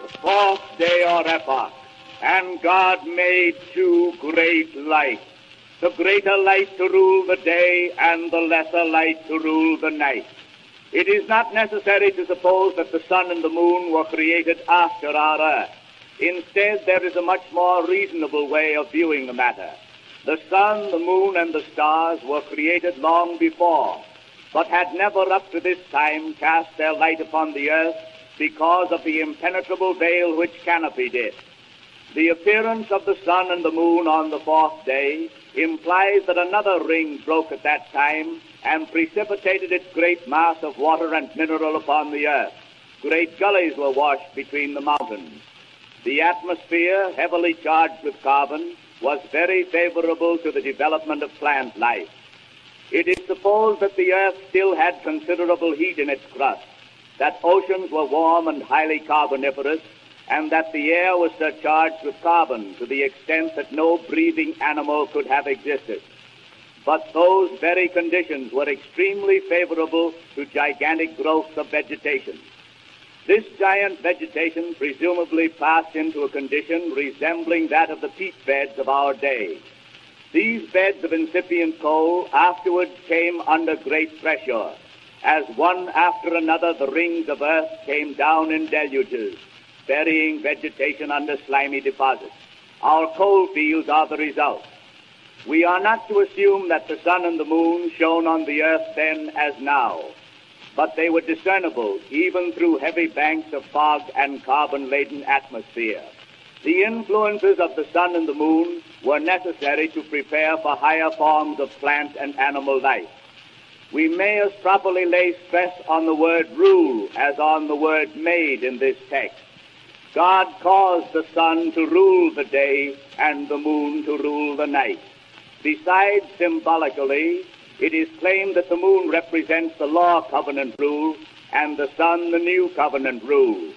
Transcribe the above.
the fourth day or epoch, and God made two great lights, the greater light to rule the day and the lesser light to rule the night. It is not necessary to suppose that the sun and the moon were created after our earth. Instead, there is a much more reasonable way of viewing the matter. The sun, the moon, and the stars were created long before, but had never up to this time cast their light upon the earth because of the impenetrable veil which canopied it. The appearance of the sun and the moon on the fourth day implies that another ring broke at that time and precipitated its great mass of water and mineral upon the earth. Great gullies were washed between the mountains. The atmosphere, heavily charged with carbon, was very favorable to the development of plant life. It is supposed that the earth still had considerable heat in its crust, that oceans were warm and highly carboniferous, and that the air was surcharged with carbon to the extent that no breathing animal could have existed. But those very conditions were extremely favorable to gigantic growths of vegetation. This giant vegetation presumably passed into a condition resembling that of the peat beds of our day. These beds of incipient coal afterwards came under great pressure, as one after another the rings of earth came down in deluges, burying vegetation under slimy deposits. Our coal fields are the result. We are not to assume that the sun and the moon shone on the earth then as now but they were discernible even through heavy banks of fog and carbon-laden atmosphere. The influences of the sun and the moon were necessary to prepare for higher forms of plant and animal life. We may as properly lay stress on the word rule as on the word made in this text. God caused the sun to rule the day and the moon to rule the night. Besides symbolically, it is claimed that the moon represents the law covenant rule and the sun the new covenant rule.